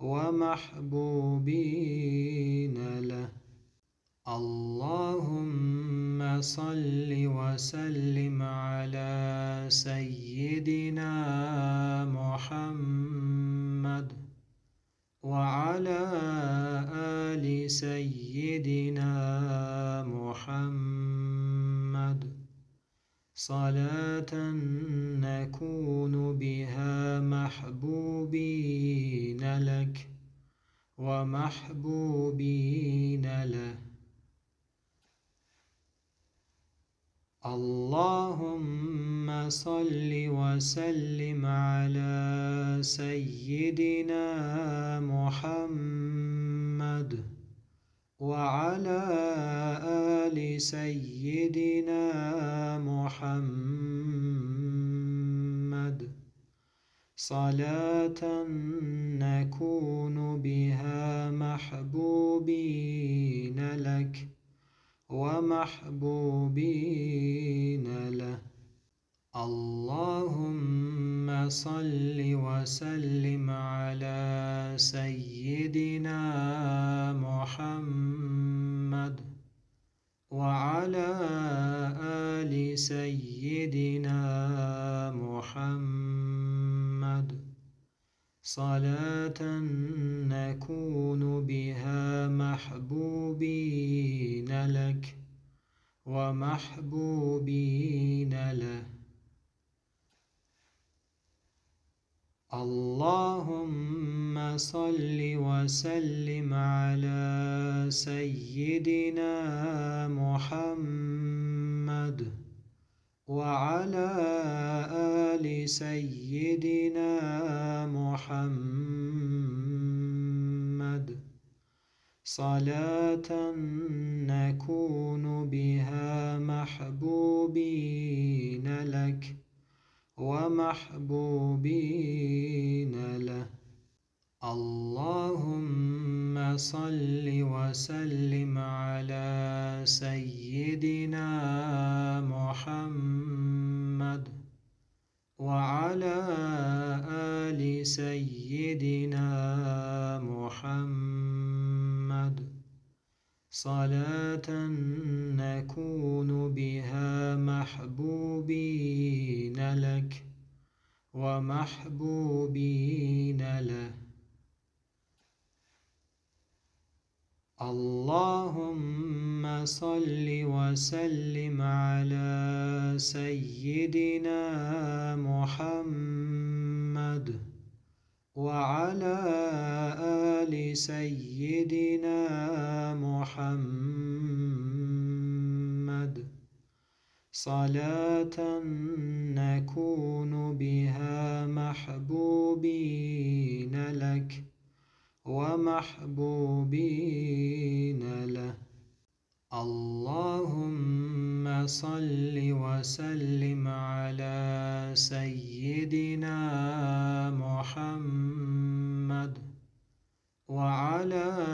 ومحبوبين له. اللهم صل وسلم على سيدنا محمد وعلى آل سيدنا محمد. صلاة نكون بها محبوبين لك ومحبوبين له. اللهم صل وسلم على سيدنا محمد وعلى آل سيدنا محمد. صلاة نكون بها محبوبين لك ومحبوبين له اللهم صل وسلم على سيدنا محمد وعلى آل سيدنا محمد. صلاة نكون بها محبوبين لك ومحبوبين له. اللهم صل وسلم على سيدنا محمد وعلى آل سيدنا محمد. صلاة نكون بها محبوبين لك. ومحبوبين له. اللهم صل وسلم على سيدنا محمد وعلى آل سيدنا محمد. صلاة نكون بها محبوبين لك ومحبوبين له. اللهم صل وسلم على سيدنا محمد وعلى آل سيدنا محمد. صلاة نكون بها محبوبين لك ومحبوبين له. اللهم صل وسلم على سيدنا محمد وعلى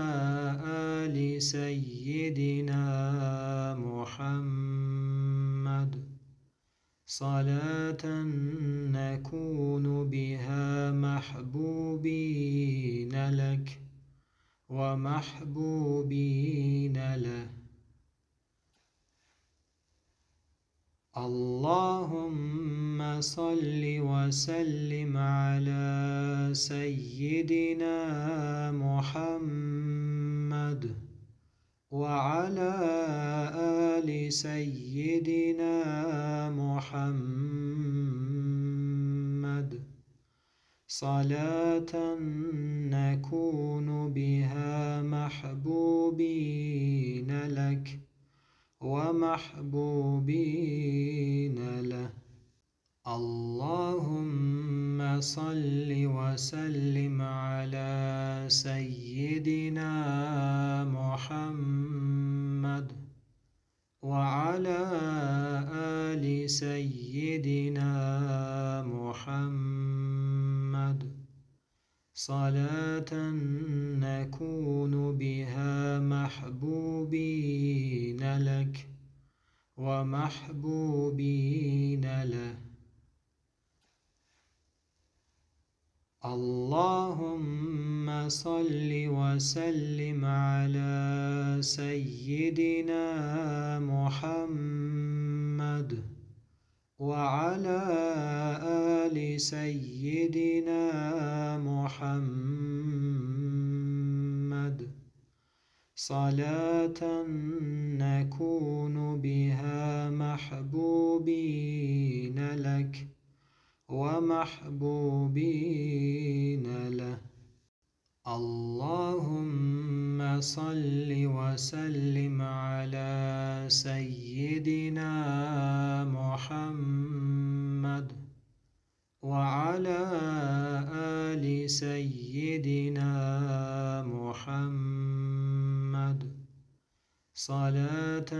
آل سيدنا محمد. صلاة نكون بها محبوبين لك ومحبوبين له. اللهم صل وسلم على سيدنا محمد. وعلى آل سيدنا محمد. صلاة نكون بها محبوبين لك ومحبوبين له. اللهم صل وسلم على سيدنا محمد وعلى آل سيدنا محمد. صلاة نكون بها محبوبين لك ومحبوبين له اللهم صل وسلم على سيدنا محمد وعلى آل سيدنا محمد. صلاة نكون بها محبوبين لك. ومحبوبين له. اللهم صل وسلم على سيدنا محمد وعلى آل سيدنا محمد. صلاة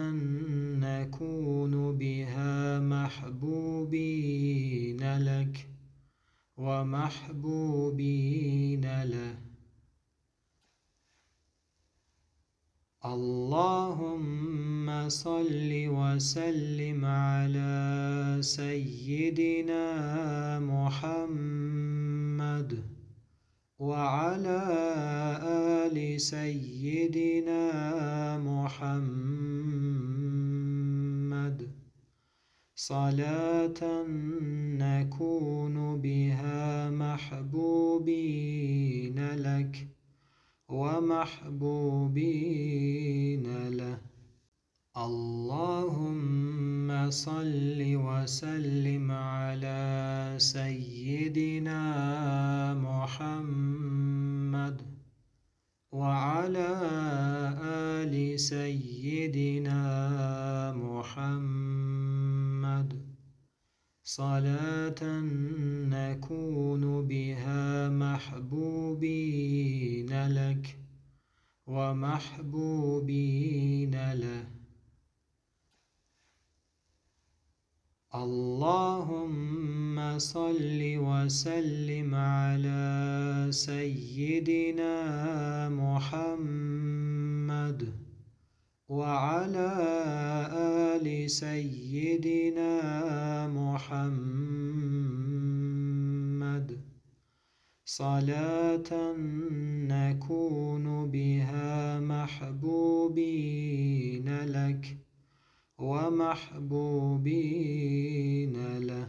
نكون بها محبوبين لك ومحبوبين له اللهم صل وسلم على سيدنا محمد. وعلى آل سيدنا محمد. صلاة نكون بها محبوبين لك ومحبوبين له. اللهم صل وسلم على سيدنا محمد وعلى آل سيدنا محمد. صلاة نكون بها محبوبين لك ومحبوبين له اللهم صل وسلم على سيدنا محمد وعلى آل سيدنا محمد. صلاة نكون بها محبوبين لك. ومحبوبين له.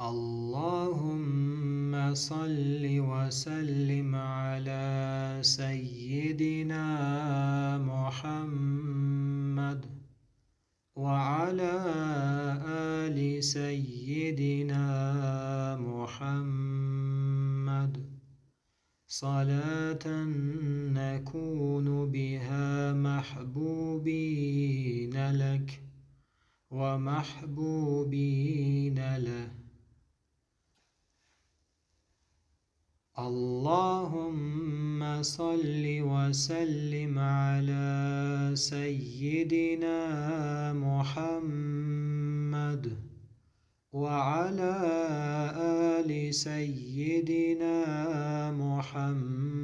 اللهم صل وسلم على سيدنا محمد وعلى آل سيدنا محمد. صلاة نكون بها محبوبين لك ومحبوبين له. اللهم صل وسلم على سيدنا محمد وعلى آل سيدنا محمد.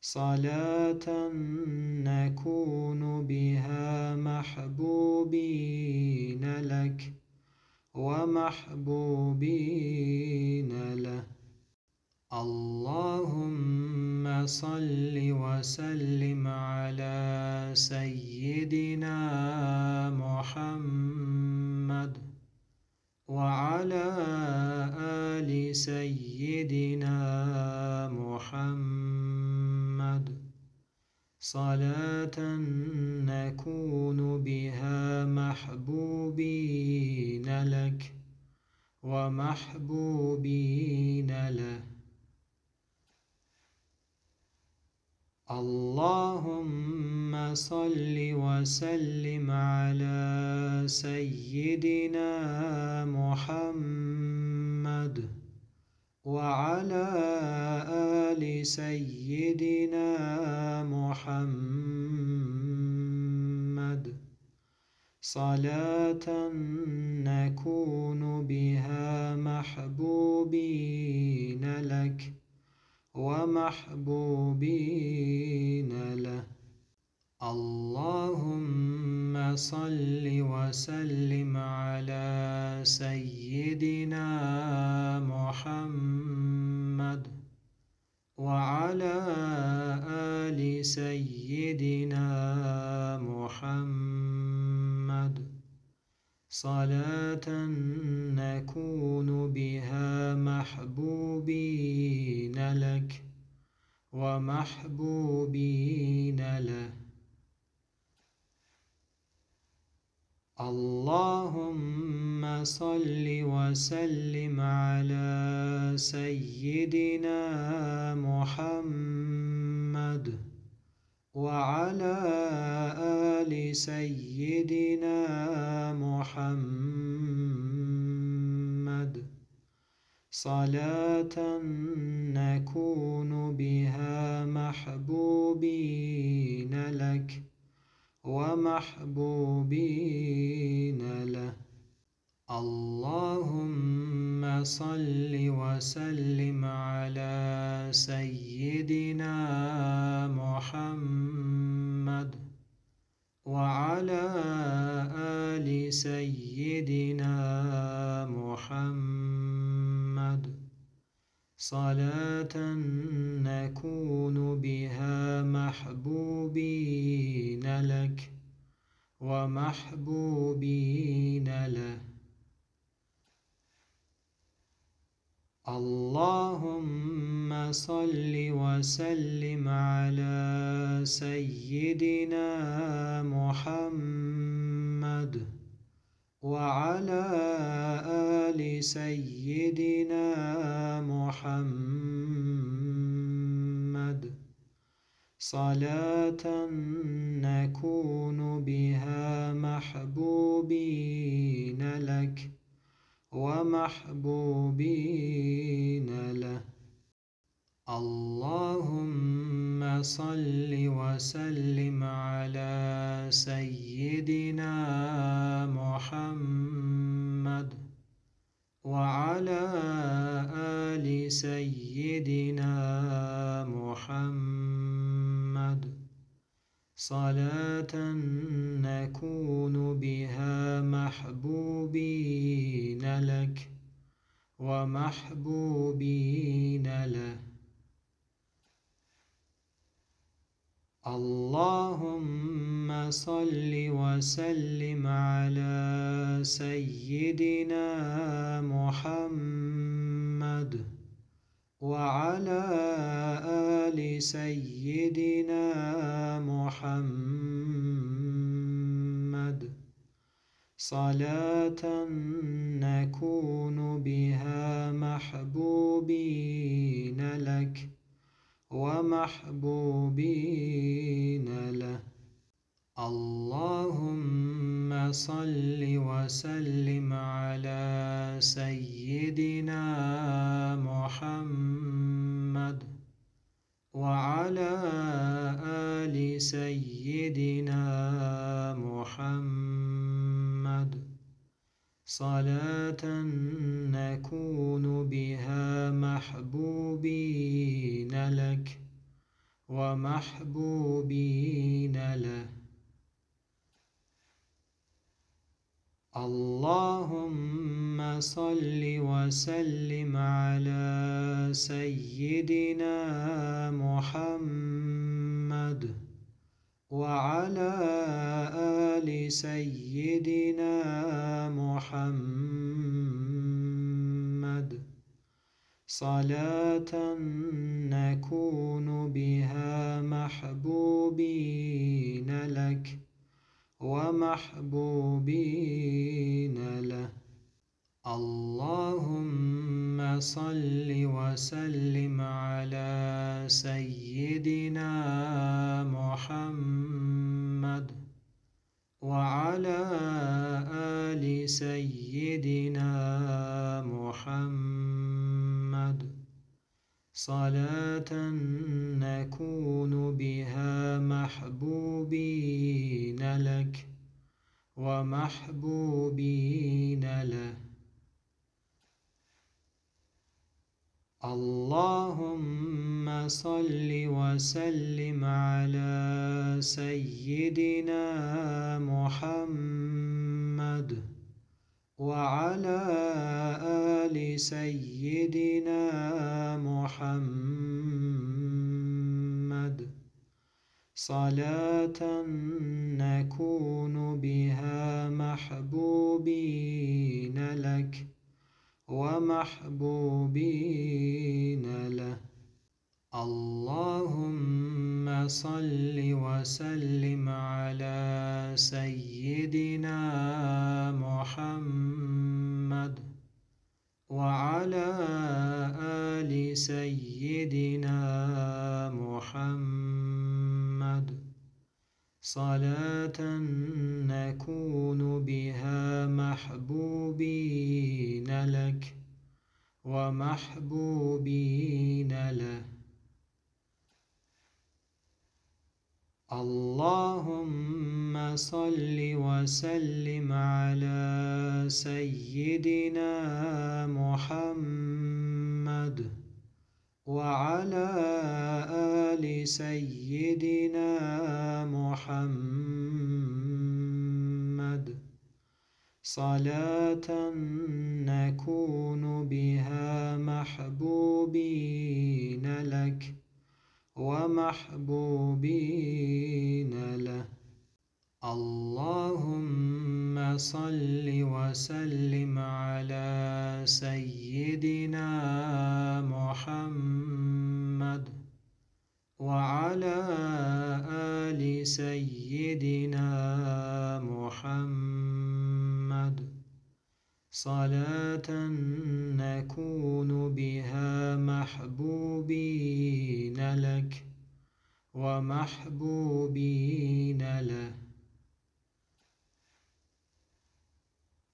صلاة نكون بها محبوبين لك ومحبوبين له اللهم صل وسلم على سيدنا محمد وعلى آل سيدنا محمد. صلاة نكون بها محبوبين لك ومحبوبين له اللهم صل وسلم على سيدنا محمد وعلى آل سيدنا محمد. صلاة نكون بها محبوبين لك. ومحبوبين له. اللهم صل وسلم على سيدنا محمد وعلى آل سيدنا محمد. صلاة نكون بها محبوبين لك ومحبوبين له. اللهم صل وسلم على سيدنا محمد وعلى آل سيدنا محمد. صلاة نكون بها محبوبين لك ومحبوبين له اللهم صل وسلم على سيدنا محمد وعلى آل سيدنا محمد. صلاة نكون بها محبوبين لك ومحبوبين له. اللهم صل وسلم على سيدنا محمد وعلى آل سيدنا محمد. صلاة نكون بها محبوبين لك. ومحبوبين له. اللهم صل وسلم على سيدنا محمد وعلى آل سيدنا محمد. صلاة نكون بها محبوبين لك ومحبوبين له. اللهم صل وسلم على سيدنا محمد. وعلى آل سيدنا محمد. صلاة نكون بها محبوبين لك ومحبوبين له اللهم صل وسلم على سيدنا محمد وعلى آل سيدنا محمد. صلاة نكون بها محبوبين لك ومحبوبين له. اللهم صل وسلم على سيدنا محمد وعلى آل سيدنا محمد. صلاة نكون بها محبوبين لك. ومحبوبين له. اللهم صل وسلم على سيدنا محمد وعلى آل سيدنا محمد. صلاة نكون بها محبوبين لك ومحبوبين له. اللهم صل وسلم على سيدنا محمد. وعلى آل سيدنا محمد. صلاة نكون بها محبوبين لك ومحبوبين له. اللهم صل وسلم على سيدنا محمد وعلى آل سيدنا محمد. صلاة نكون بها محبوبين لك ومحبوبين له اللهم صل وسلم على سيدنا محمد وعلى آل سيدنا محمد. صلاة نكون بها محبوبين لك. ومحبوبين له. اللهم صل وسلم على سيدنا محمد وعلى آل سيدنا محمد. صلاة نكون بها محبوبين لك ومحبوبين له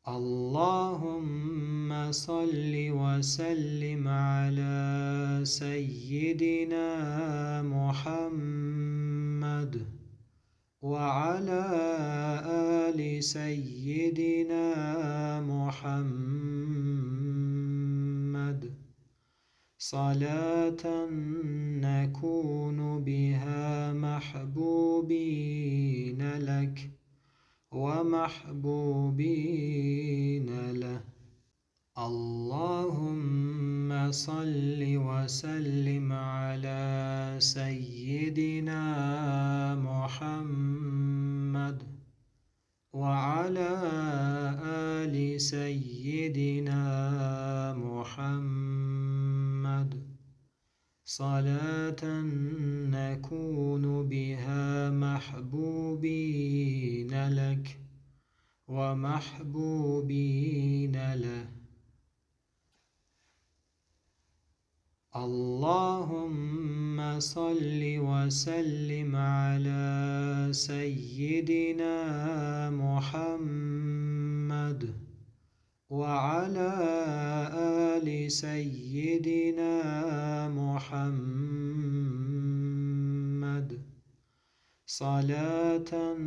اللهم صل وسلم على سيدنا محمد. وعلى آل سيدنا محمد. صلاة نكون بها محبوبين لك ومحبوبين له. اللهم صل وسلم على سيدنا محمد وعلى آل سيدنا محمد. صلاة نكون بها محبوبين لك ومحبوبين له. اللهم صل وسلم على سيدنا محمد وعلى آل سيدنا محمد. صلاة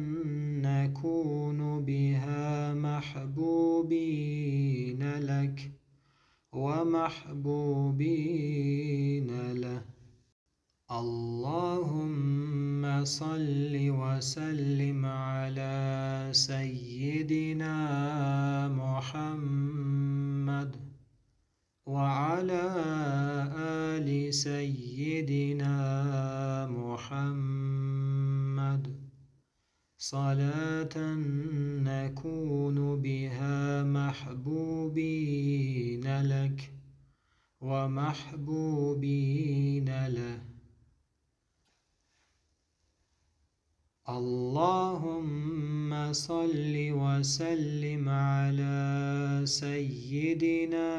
نكون بها محبوبين لك. ومحبوبين له. اللهم صل وسلم على سيدنا محمد وعلى آل سيدنا محمد. صلاة نكون بها محبوبين ومحبوبين له. اللهم صل وسلم على سيدنا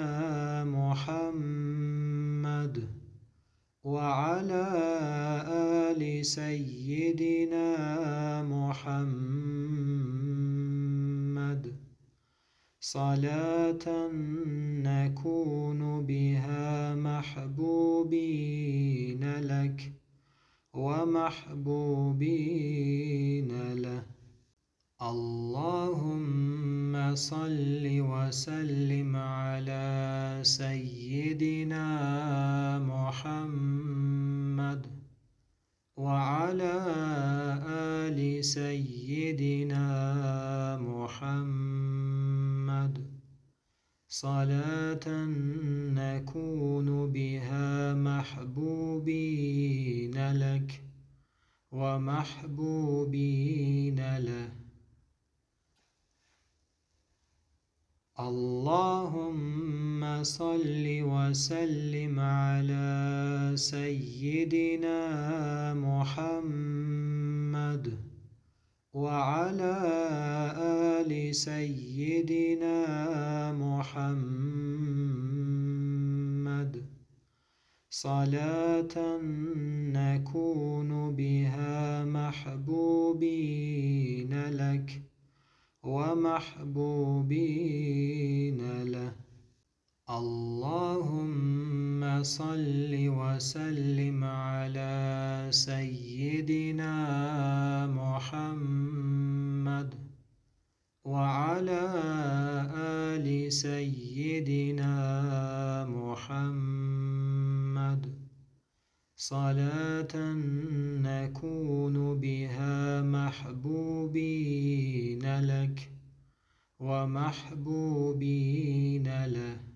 محمد وعلى آل سيدنا محمد. صلاة نكون بها محبوبين لك ومحبوبين له. اللهم صل وسلم على سيدنا محمد وعلى آل سيدنا محمد. صلاة نكون بها محبوبين لك ومحبوبين له. اللهم صل وسلم على سيدنا محمد. وعلى آل سيدنا محمد. صلاة نكون بها محبوبين لك ومحبوبين له اللهم صل وسلم على سيدنا محمد وعلى آل سيدنا محمد. صلاة نكون بها محبوبين لك ومحبوبين له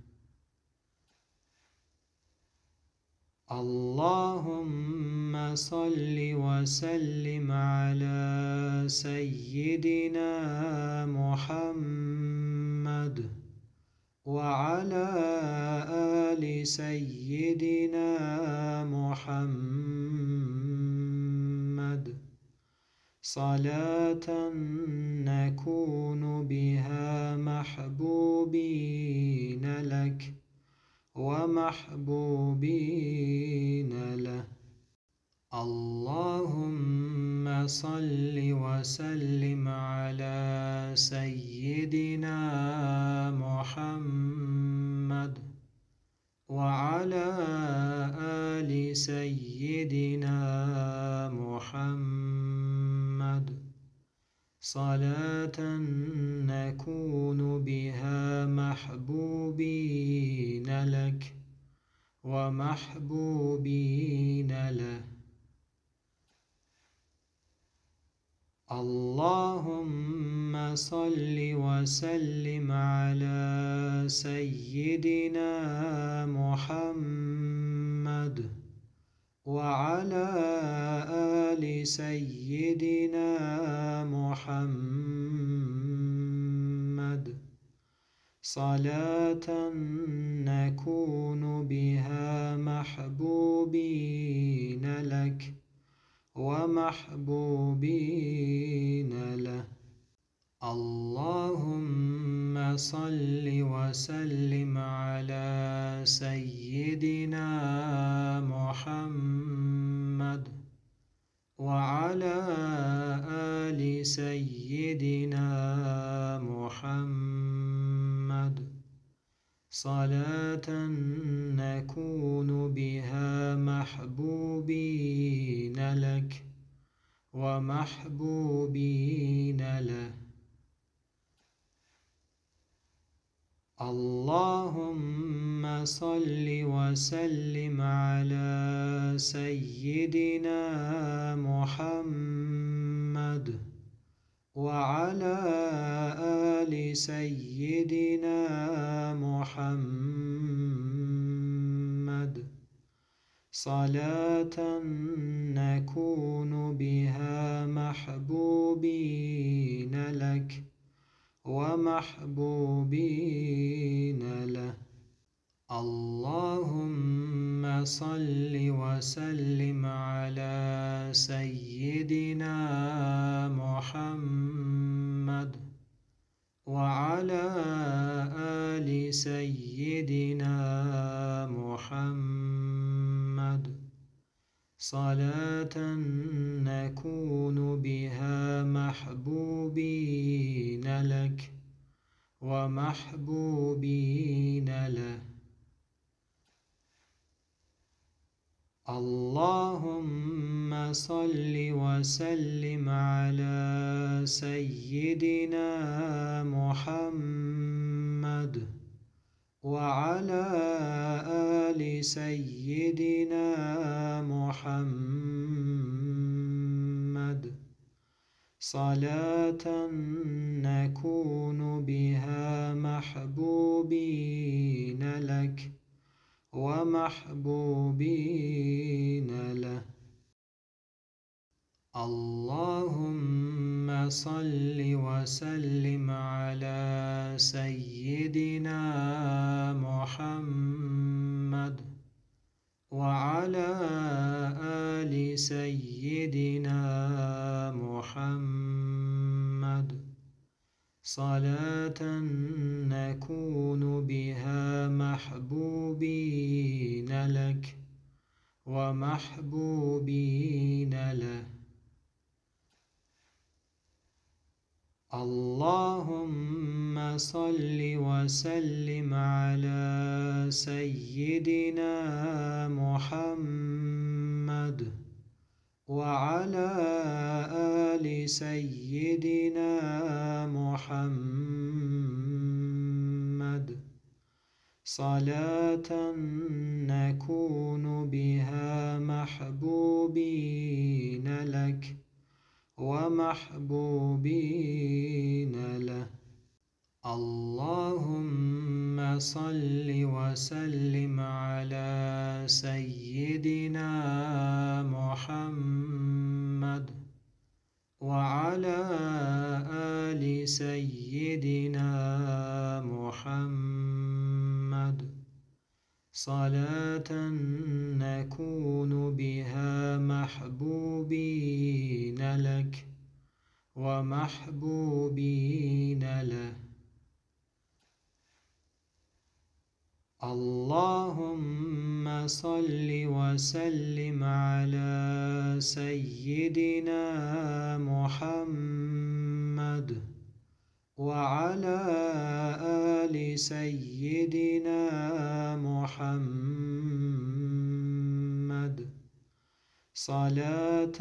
اللهم صل وسلم على سيدنا محمد وعلى آل سيدنا محمد. صلاة نكون بها محبوبين لك. ومحبوبين له. اللهم صل وسلم على سيدنا محمد وعلى آل سيدنا محمد. صلاة نكون بها محبوبين لك ومحبوبين له. اللهم صل وسلم على سيدنا محمد وعلى آل سيدنا محمد. صلاة نكون بها محبوبين لك ومحبوبين له. اللهم صل وسلم على سيدنا محمد وعلى آل سيدنا محمد. صلاة نكون بها محبوبين لك ومحبوبين له اللهم صل وسلم على سيدنا محمد وعلى آل سيدنا محمد. صلاة نكون بها محبوبين لك. ومحبوبين له. اللهم صل وسلم على سيدنا محمد وعلى آل سيدنا محمد. صلاة نكون بها محبوبين لك ومحبوبين له. اللهم صل وسلم على سيدنا محمد وعلى آل سيدنا محمد. صلاة نكون بها محبوبين لك ومحبوبين له. اللهم صل وسلم على سيدنا محمد وعلى آل سيدنا محمد. صلاة نكون بها محبوبين لك ومحبوبين له. اللهم صل وسلم على سيدنا محمد وعلى آل سيدنا محمد. صلاة نكون بها محبوبين لك. ومحبوبين له. اللهم صل وسلم على سيدنا محمد وعلى آل سيدنا محمد. صلاة نكون بها محبوبين لك ومحبوبين له اللهم صل وسلم على سيدنا محمد. وعلى آل سيدنا محمد. صلاة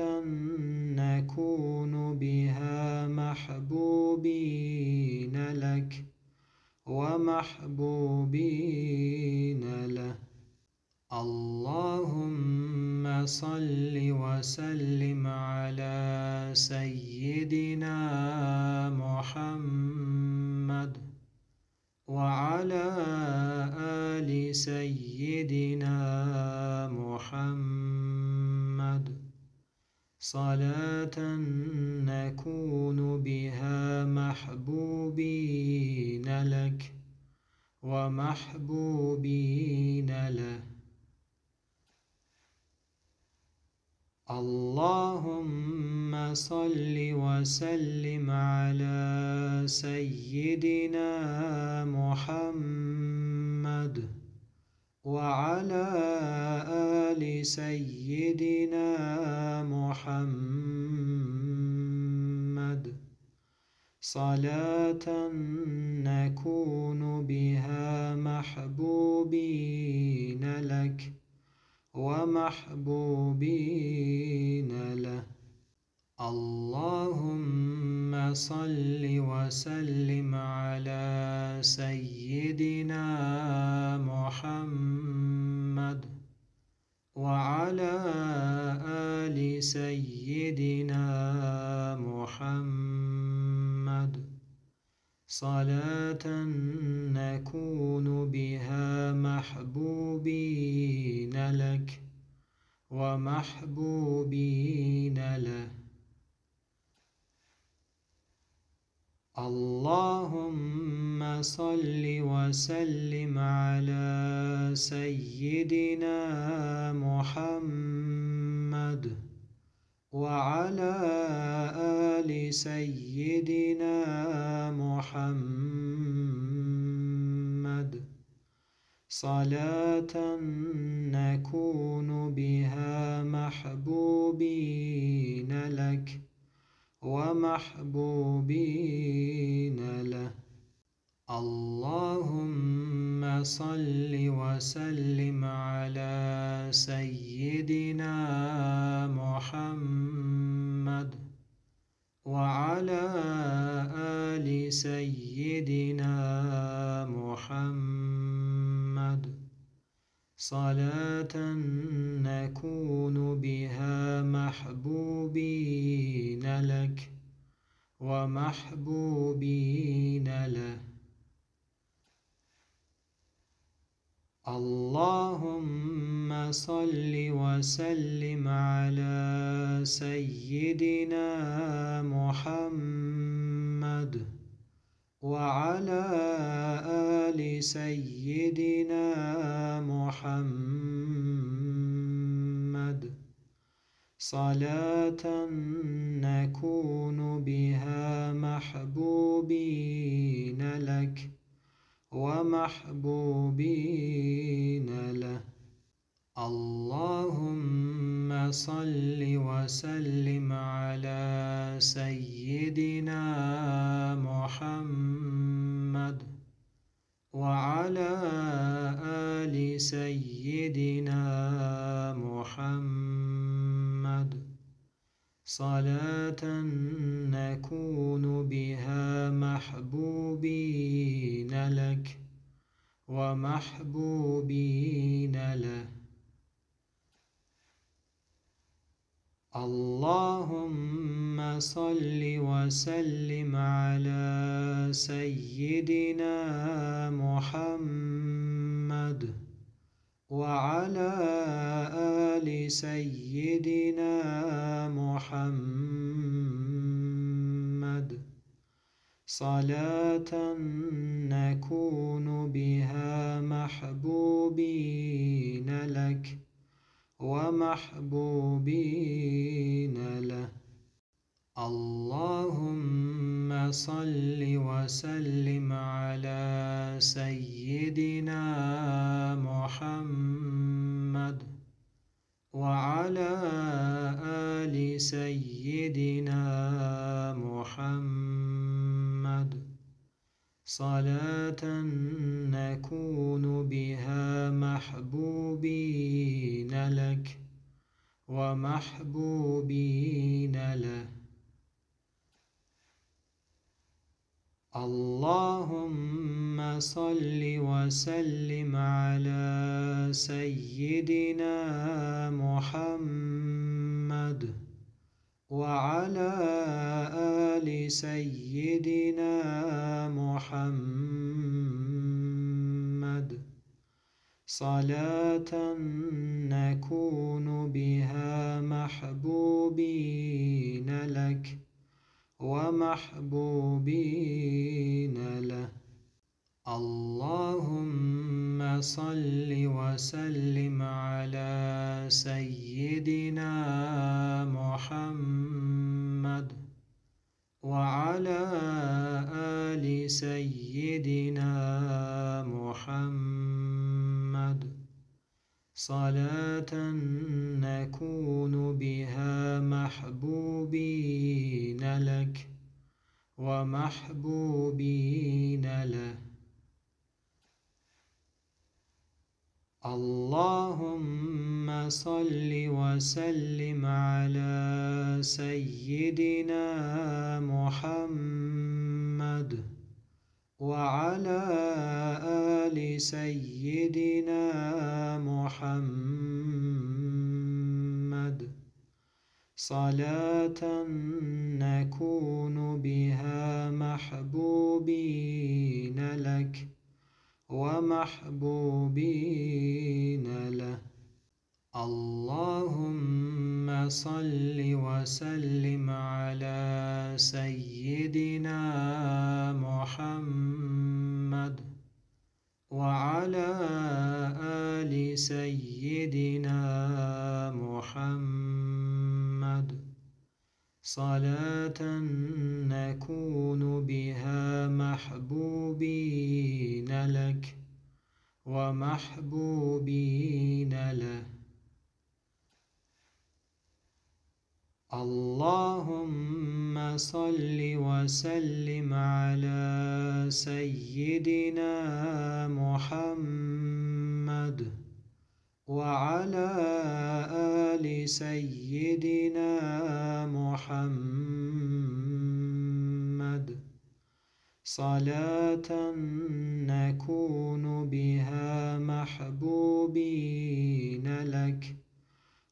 نكون بها محبوبين لك ومحبوبين له اللهم صل وسلم على سيدنا محمد وعلى آل سيدنا محمد. صلاة نكون بها محبوبين لك ومحبوبين له اللهم صل وسلم على سيدنا محمد وعلى آل سيدنا محمد. صلاة نكون بها محبوبين لك. ومحبوبين له. اللهم صل وسلم على سيدنا محمد وعلى آل سيدنا محمد. صلاة نكون بها محبوبين لك ومحبوبين له. اللهم صل وسلم على سيدنا محمد. وعلى آل سيدنا محمد. صلاة نكون بها محبوبين لك ومحبوبين له. اللهم صل وسلم على سيدنا محمد وعلى آل سيدنا محمد. صلاة نكون بها محبوبين لك ومحبوبين له اللهم صل وسلم على سيدنا محمد وعلى آل سيدنا محمد. صلاة نكون بها محبوبين لك. ومحبوبين له. اللهم صل وسلم على سيدنا محمد وعلى آل سيدنا محمد. صلاة نكون بها محبوبين لك ومحبوبين له اللهم صل وسلم على سيدنا محمد. وعلى آل سيدنا محمد. صلاة نكون بها محبوبين لك ومحبوبين له. اللهم صل وسلم على سيدنا محمد وعلى آل سيدنا محمد. صلاة نكون بها محبوبين لك ومحبوبين له اللهم صل وسلم على سيدنا محمد وعلى آل سيدنا محمد. صلاة نكون بها محبوبين لك. ومحبوبين له. اللهم صل وسلم على سيدنا محمد وعلى آل سيدنا محمد. صلاة نكون بها محبوبين لك ومحبوبين له اللهم صل وسلم على سيدنا محمد وعلى آل سيدنا محمد. صلاة نكون بها محبوبين لك ومحبوبين له. اللهم صل وسلم على سيدنا محمد. وعلى آل سيدنا محمد. صلاة نكون بها محبوبين لك ومحبوبين له اللهم صل وسلم على سيدنا محمد وعلى آل سيدنا محمد. صلاة نكون بها محبوبين لك.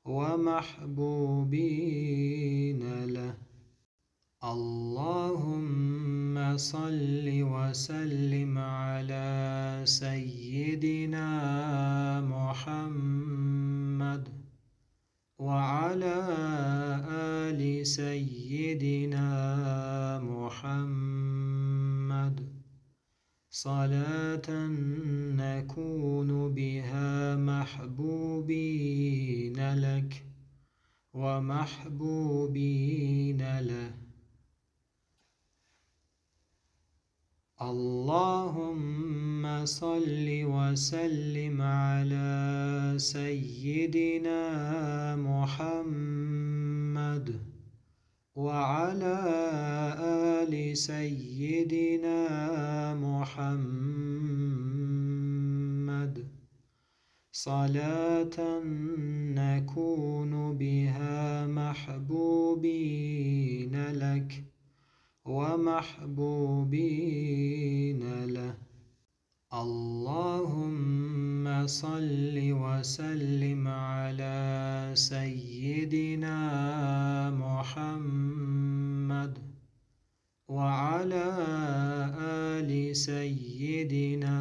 ومحبوبين له. اللهم صل وسلم على سيدنا محمد وعلى آل سيدنا محمد. صلاة نكون بها محبوبين لك ومحبوبين له اللهم صل وسلم على سيدنا محمد. وعلى آل سيدنا محمد. صلاة نكون بها محبوبين لك ومحبوبين له اللهم صل وسلم على سيدنا محمد وعلى آل سيدنا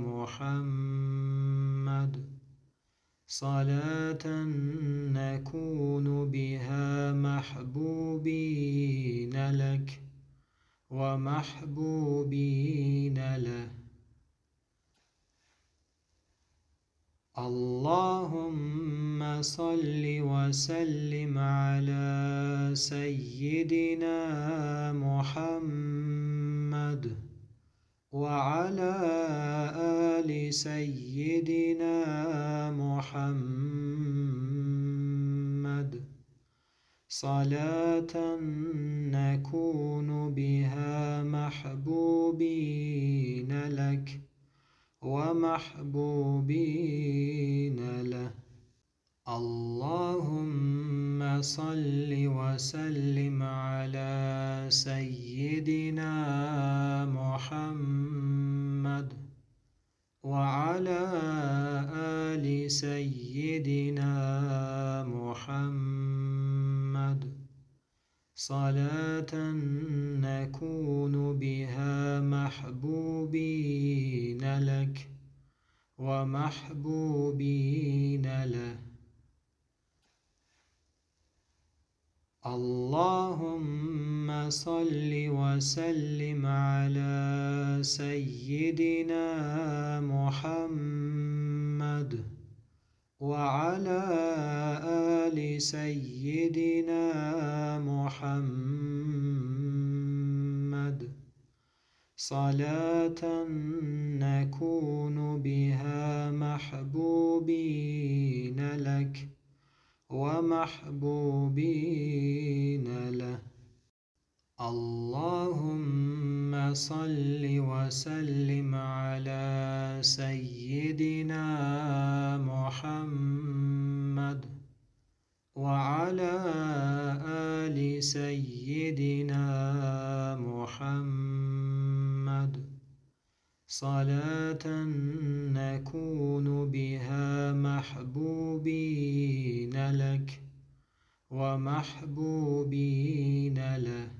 محمد. صلاة نكون بها محبوبين لك ومحبوبين له اللهم صل وسلم على سيدنا محمد وعلى آل سيدنا محمد. صلاة نكون بها محبوبين لك. ومحبوبين له. اللهم صل وسلم على سيدنا محمد وعلى آل سيدنا محمد. صلاة نكون ومحبوبين له. اللهم صل وسلم على سيدنا محمد وعلى آل سيدنا محمد. صلاة نكون بها محبوبين لك ومحبوبين له. اللهم صل وسلم على سيدنا محمد وعلى آل سيدنا محمد. صلاة نكون بها محبوبين لك ومحبوبين له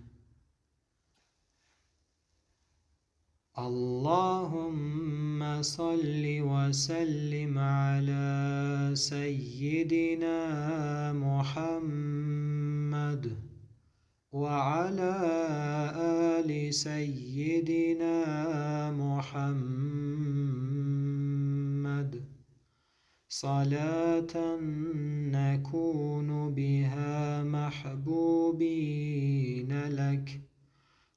اللهم صل وسلم على سيدنا محمد. وعلى آل سيدنا محمد. صلاة نكون بها محبوبين لك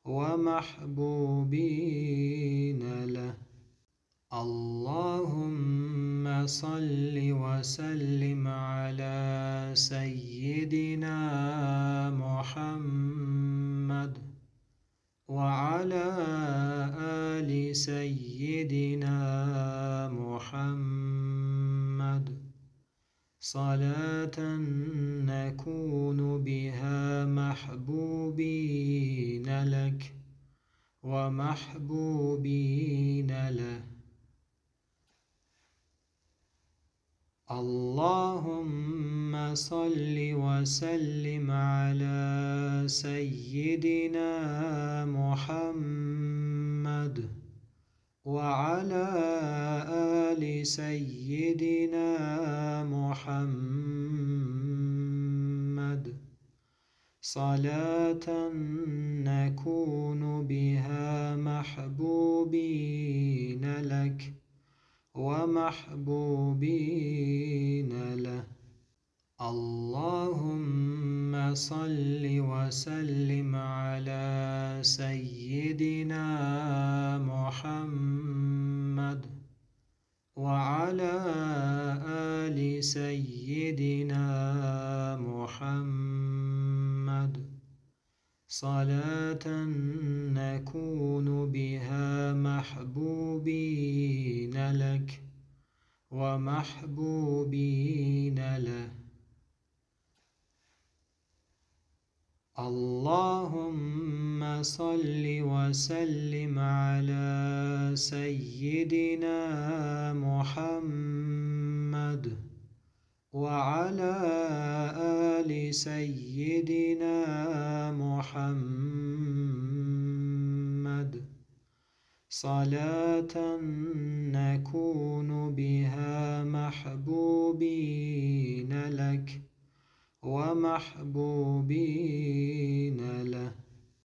ومحبوبين له اللهم صل وسلم على سيدنا محمد وعلى آل سيدنا محمد. صلاة نكون بها محبوبين لك ومحبوبين له. اللهم صل وسلم على سيدنا محمد وعلى آل سيدنا محمد. صلاة نكون بها محبوبين لك. ومحبوبين له. اللهم صل وسلم على سيدنا محمد وعلى آل سيدنا محمد. صلاة نكون بها محبوبين لك ومحبوبين له. اللهم صل وسلم على سيدنا محمد وعلى آل سيدنا محمد. صلاة نكون بها محبوبين لك ومحبوبين له.